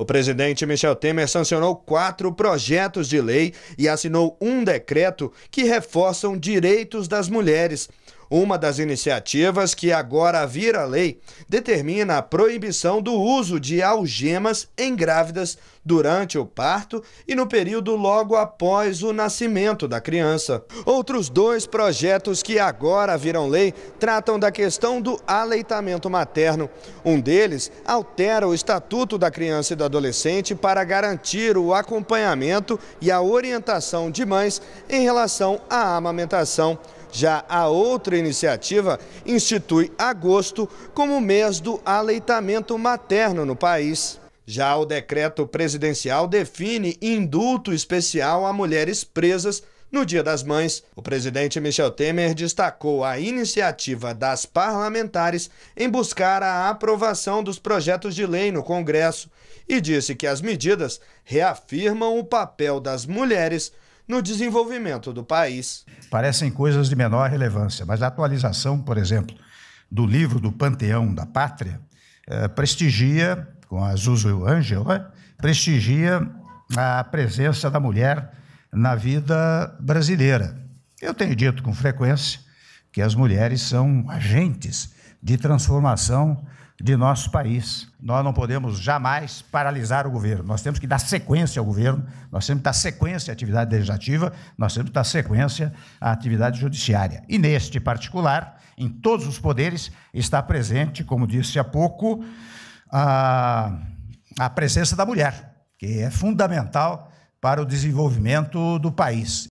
O presidente Michel Temer sancionou quatro projetos de lei e assinou um decreto que reforçam direitos das mulheres. Uma das iniciativas que agora vira lei determina a proibição do uso de algemas em grávidas durante o parto e no período logo após o nascimento da criança. Outros dois projetos que agora viram lei tratam da questão do aleitamento materno. Um deles altera o Estatuto da Criança e do Adolescente para garantir o acompanhamento e a orientação de mães em relação à amamentação. Já a outra iniciativa institui agosto como mês do aleitamento materno no país. Já o decreto presidencial define indulto especial a mulheres presas no Dia das Mães. O presidente Michel Temer destacou a iniciativa das parlamentares em buscar a aprovação dos projetos de lei no Congresso e disse que as medidas reafirmam o papel das mulheres no desenvolvimento do país. Parecem coisas de menor relevância, mas a atualização, por exemplo, do livro do Panteão da Pátria eh, prestigia, com a Zuzu Angela, prestigia a presença da mulher na vida brasileira. Eu tenho dito com frequência que as mulheres são agentes de transformação de nosso país. Nós não podemos jamais paralisar o governo. Nós temos que dar sequência ao governo, nós temos que dar sequência à atividade legislativa, nós temos que dar sequência à atividade judiciária. E neste particular, em todos os poderes, está presente, como disse há pouco, a, a presença da mulher, que é fundamental para o desenvolvimento do país.